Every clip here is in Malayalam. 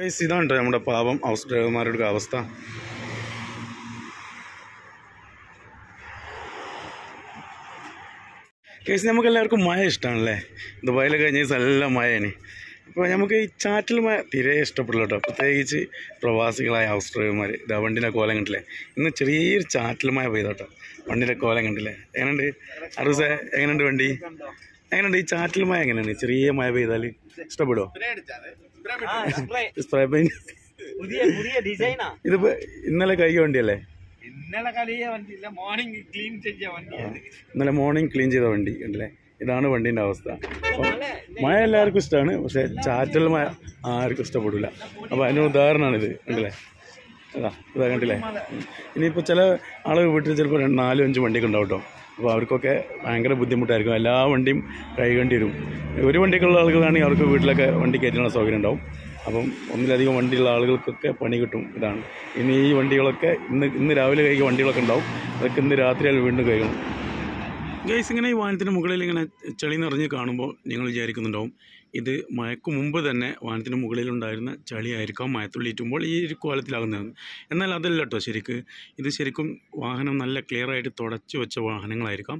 ഗൈസ് ഇതാണ് നമ്മുടെ പാവം ഹൗസ് ഡ്രൈവർമാരുടെ അവസ്ഥ? കേസ് നമുക്ക് എല്ലാവർക്കും മഴ ഇഷ്ടമാണല്ലേ ദുബായിൽ കഴിഞ്ഞ ദിവസം നല്ല മഴയാണ്. അപ്പോൾ നമുക്ക് ഈ ചാറ്റിൽ മഴ തീരെ ഇഷ്ടപ്പെടില്ല കേട്ടോ. പ്രത്യേകിച്ച് പ്രവാസികളായ ഹൗസ് ഡ്രൈവർമാർ ഇതാ വണ്ടിന്റെ കോലം കണ്ടില്ലേ? ഇന്ന് ചെറിയൊരു ചാറ്റിൽ മഴ പെയ്തോട്ടോ വണ്ടിന്റെ കോലം കണ്ടില്ലേ? എങ്ങനെയുണ്ട്? അറുസേ എങ്ങനെയുണ്ട് വണ്ടി? എങ്ങനെയുണ്ട് ഈ ചാറ്റിൽ മഴ എങ്ങനെയാണ് ചെറിയ മഴ പെയ്താൽ ഇഷ്ടപ്പെടുമോ സ്പ്രേ പെയിന്റ് പുതിയ പുതിയ ഡിസൈനാ. ഇതിപ്പോ ഇന്നലെ കൈ വണ്ടിയല്ലേ? ഇന്നലെ മോർണിംഗ് ക്ലീൻ ചെയ്യ വണ്ടിയാണ്. ഇന്നലെ മോർണിംഗ് ക്ലീൻ ചെയ്ത വണ്ടി ഉണ്ടല്ലേ ഇതാണ് വണ്ടിന്റെ അവസ്ഥ. മഴ എല്ലാവർക്കും ഇഷ്ടമാണ് പക്ഷേ ചാറ്റൽ മഴ ആർക്കും ഇഷ്ടപ്പെടില്ല അപ്പോൾ അതിന് ഉദാഹരണമാണിത് ഉണ്ടല്ലേ അതാ ഇതാ കണ്ടില്ലേ? ഇനിയിപ്പോൾ ചില ആളുകൾ വീട്ടിൽ ചിലപ്പോൾ രണ്ട് നാലും അഞ്ച് വണ്ടിയൊക്കെ ഉണ്ടാവും കേട്ടോ. അപ്പോൾ അവർക്കൊക്കെ ഭയങ്കര ബുദ്ധിമുട്ടായിരിക്കും. എല്ലാ വണ്ടിയും കൈകേണ്ടി വരും. ഒരു വണ്ടിക്കുള്ള ആളുകളാണെങ്കിൽ അവർക്ക് വീട്ടിലൊക്കെ വണ്ടി കയറ്റാനുള്ള സൗകര്യം ഉണ്ടാവും. അപ്പം ഒന്നിലധികം വണ്ടിയുള്ള ആളുകൾക്കൊക്കെ പണി കിട്ടും ഇതാണ്. ഇനി ഈ വണ്ടികളൊക്കെ ഇന്ന് ഇന്ന് രാവിലെ കഴിക്കുക വണ്ടികളൊക്കെ ഉണ്ടാവും. അതൊക്കെ ഇന്ന് രാത്രിയാൽ വീണ്ടും കഴിക്കണം ഗൈസ് ഇങ്ങനെ ഈ വാഹനത്തിന് മുകളിൽ ഇങ്ങനെ ചളി നിറഞ്ഞ് കാണുമ്പോൾ നിങ്ങൾ വിചാരിക്കുന്നുണ്ടാവും ഇത് മഴയ്ക്ക് മുമ്പ് തന്നെ വാഹനത്തിന് മുകളിലുണ്ടായിരുന്ന ചളിയായിരിക്കാം മഴത്തുള്ളിയിട്ടുമ്പോൾ ഈ ഒരു കോലത്തിലാകുന്നതെന്ന് എന്നാൽ അതല്ല കേട്ടോ ശരിക്ക്. ഇത് ശരിക്കും വാഹനം നല്ല ക്ലിയറായിട്ട് തുടച്ചു വെച്ച വാഹനങ്ങളായിരിക്കാം.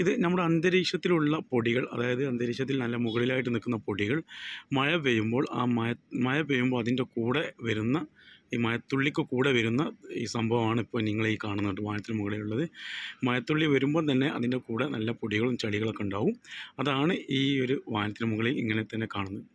ഇത് നമ്മുടെ അന്തരീക്ഷത്തിലുള്ള പൊടികൾ അതായത് അന്തരീക്ഷത്തിൽ നല്ല മുകളിലായിട്ട് നിൽക്കുന്ന പൊടികൾ മഴ പെയ്യുമ്പോൾ ആ മഴ മഴ പെയ്യുമ്പോൾ അതിന്റെ കൂടെ വരുന്ന ഈ മഴത്തുള്ളിക്ക് കൂടെ വരുന്ന ഈ സംഭവമാണ് ഇപ്പോൾ നിങ്ങൾ ഈ കാണുന്നത് വാഹനത്തിന് മുകളിലുള്ളത്. മഴത്തുള്ളി വരുമ്പോൾ തന്നെ അതിന്റെ കൂടെ നല്ല പൊടികളും ചളികളൊക്കെ ഉണ്ടാവും. അതാണ് ഈ ഒരു വാഹനത്തിന് മുകളിൽ ഇങ്ങനെ തന്നെ കാണുന്നത്.